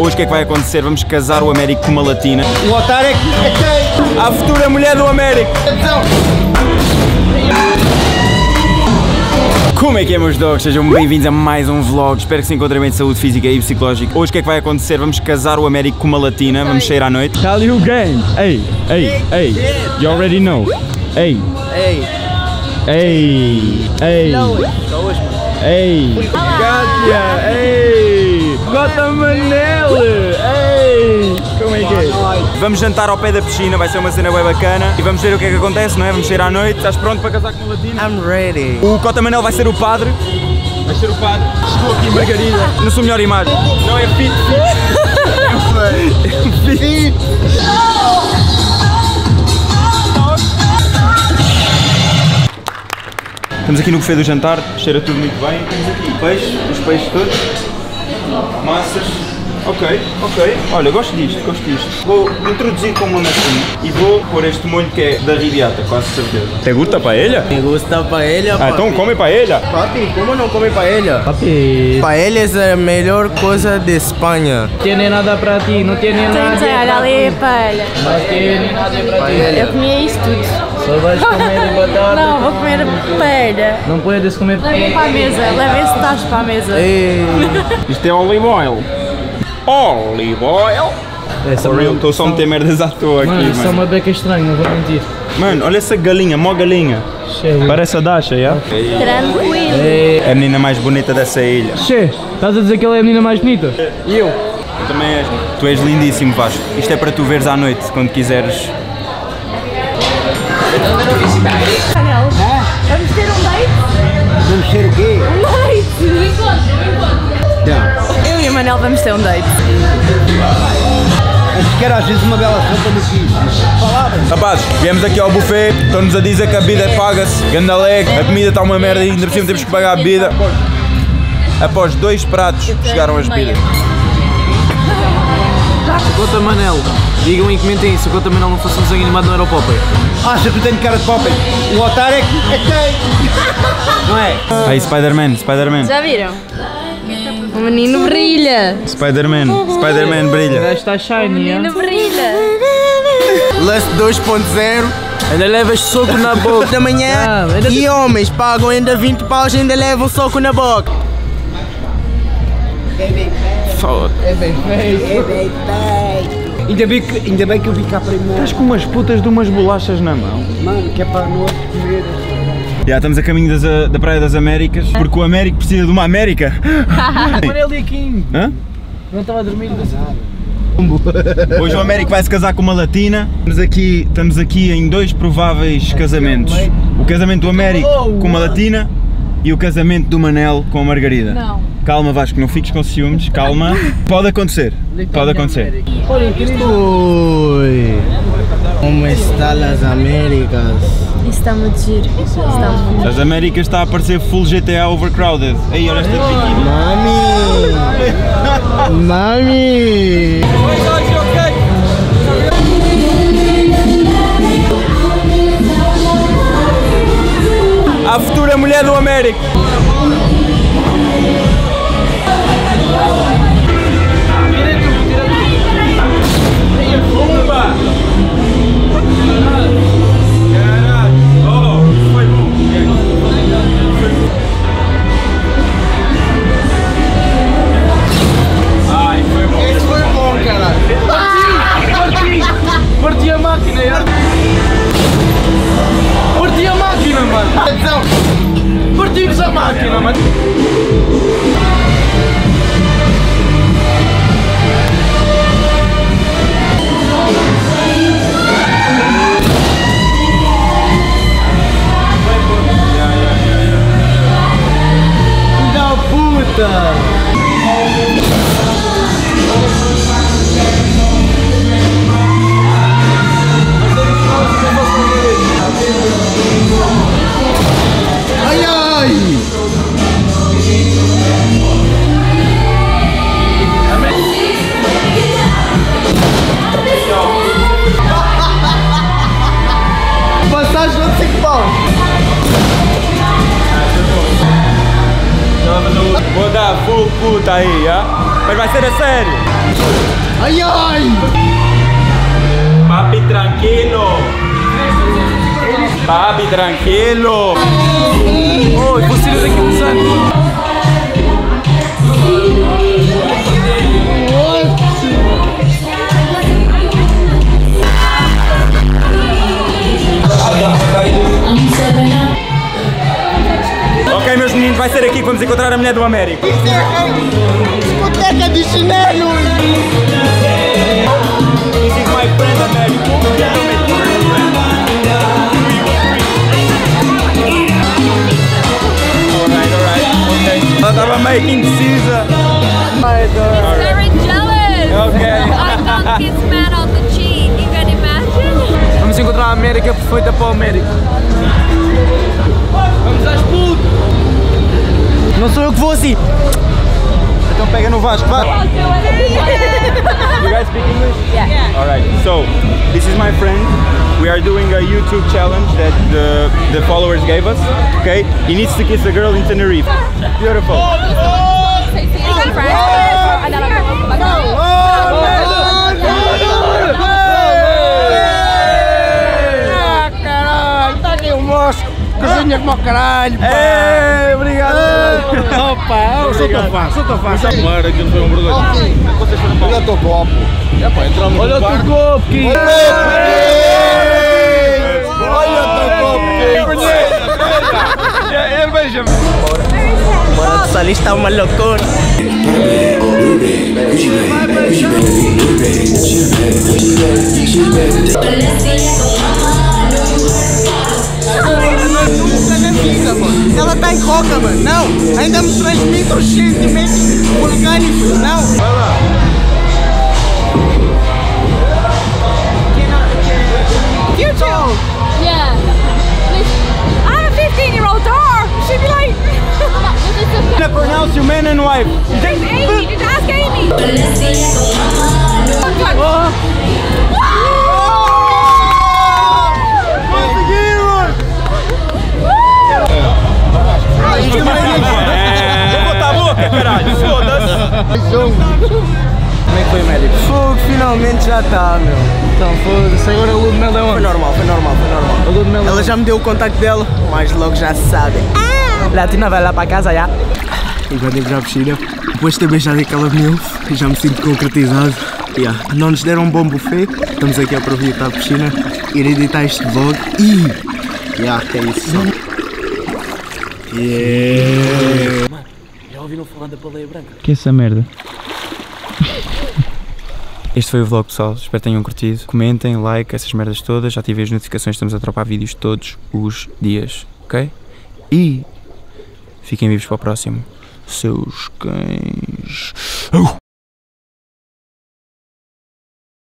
Hoje o que é que vai acontecer? Vamos casar o Américo com uma latina. O otário é que é quem? A futura mulher do Américo! Como é que é, meus dogs? Sejam bem-vindos a mais um vlog. Espero que se encontrem bem de saúde física e psicológica. Hoje o que é que vai acontecer? Vamos casar o Américo com uma latina. Vamos sair à noite. Tell you game. Ei, ei, ei. You already know. Ei, Ei, ei, ei. Ei, Kátia, ei, Gota Ei, como é que é? Vamos jantar ao pé da piscina, vai ser uma cena bem bacana e vamos ver o que é que acontece, não é? Vamos sair à noite, estás pronto para casar com uma latina? I'm ready. O Cota Manel vai ser o padre. Vai ser o padre. Chegou aqui Margarida. Na sua melhor imagem. Não é fit, fit. É fit. Estamos aqui no buffet do jantar, cheira tudo muito bem. Temos aqui peixe, os peixes todos, massas. Ok, ok. Olha, gosto disto, gosto disto. Vou introduzir com uma massinha e vou pôr este molho que é da ribiata, quase certeza. Te gusta paella? Me gusta paella, Ah, então come paella. Papi, como não come paella? Papi, Paella é a melhor coisa de Espanha. no tiene nada para ti, no tiene nada Gente, olha ali, palha. No tiene nada para ti. Eu comia isto tudo. Só vais comer batata. Não, vou comer palha. Não puedes comer Levem para a mesa, levem esse tacho para a mesa. Ei, Isto é olive oil. Olive oil? Essa For real, estou só a meter merdas à toa aqui, Mano, isso é mano. uma beca estranha, não vou mentir. Mano, olha essa galinha, mó galinha. Che, Parece a Dasha, já? Tranquilo. É a menina mais bonita dessa ilha. che, estás a dizer que ela é a menina mais bonita? E eu? Tu também és. Tu és lindíssimo, Vasco. Isto é para tu veres à noite, quando quiseres. Vamos ter um date? vamos ser o quê? Um date! Eu e a Manel vamos ter um date. Antes que era às vezes uma bela sopa no fiz. Palavras. Rapazes, viemos aqui ao buffet, estão-nos a dizer que a bebida paga-se, ganda leg, a comida está uma merda e ainda por cima temos que pagar a bebida. Após dois pratos chegaram as bebidas. Cota Manel, digam e comentem se o Cota Manel não fosse um desenho animado não era o Popeye. Acha que tens cara de Popeye? O otário é que é quem? Não é? Aí, Spider-Man, Spider-Man. Já viram? O menino brilha. Spider-Man, Spider-Man O brilha. gajo está shiny, menino é? brilha. Lance 2.0. Ainda levas soco na boca. Da manhã Ah, ainda e homens pagam ainda 20 paus e ainda levam soco na boca. Foda. É bem feito. Ainda bem, que, ainda bem que eu vi cá primeiro. Estás com umas putas de umas bolachas na mão. Mano, que é para nós comer. Já estamos a caminho das- da Praia das Américas, porque o Américo precisa de uma América. Manel e aqui. Hã? Não estava a dormir. Hoje o Américo vai se casar com uma latina. Estamos aqui, estamos aqui em dois prováveis casamentos. O casamento do Américo com uma latina e o casamento do Manel com a Margarida. Não. Calma Vasco, não fiques com ciúmes, calma. Pode acontecer, pode acontecer. Oi. Como está as Américas? Isso está muito giro. Está muito As Américas está a aparecer full GTA overcrowded. Aí, olha esta biquíni. Mami! Mami! A futura mulher do Américo. Partimos a máquina. Da puta! Vou dar full puta aí, já? Mas vai ser a sério. Ai, ai! Papi, tranquilo. Papi, tranquilo. Oi, vou sair daqui uns anos. Vai ser aqui que vamos encontrar a mulher do Américo. Discoteca de chinelo! This is my friend Américo. Estava meio que indecisa. Very jealous. Okay. I got this man on the cheek. You can imagine? Vamos encontrar a América perfeita para o Américo. Vamos às putas! Não sou eu que vou assim! Então pega no Vasco, vai! You guys speak English? Yeah. Alright, so this is my friend. We are doing a YouTube challenge that the, the followers gave us. Okay? He needs to kiss a girl in Tenerife. Beautiful. O caralho! pá. Ei, obrigado. Opa, eu sou tão fácil, sou tão fácil. Mara, aquilo foi um vergonha. Olha o teu copo! É pá, entramos Olha o teu copo, que Olha o teu copo! Ele beija-me. Mano, essa lista é uma loucura! Em coca, mano. Não, ainda me transmite os sentimentos orgânicos. Não. Vai lá. YouTube. Yeah. I'm a 15 year old daughter. She'd be like, To pronounce you man and wife. Amy. Just ask Amy. Foda-se. Como é que foi, médico? Fogo, finalmente já está, meu. Então, foda-se, agora o Lua de Mel é Foi onde? normal, foi normal, foi normal. O Lua de Mel é Ela já me deu o contacto dela, mas logo já se sabe. Latina vai lá para casa já. E quando ir a piscina, depois de ter beijado aquela milf, já me sinto concretizado. Yeah. Não nos deram um bom buffet, estamos aqui a aproveitar a piscina, ir editar este vlog e. Yeah, é isso. Yeah. Já ouviram falar da baleia branca? Que é essa merda? Este foi o vlog pessoal, espero que tenham curtido. Comentem, like, essas merdas todas. Ativem as notificações, estamos a dropar vídeos todos os dias, ok? E fiquem vivos para o próximo. Seus cães. Uh!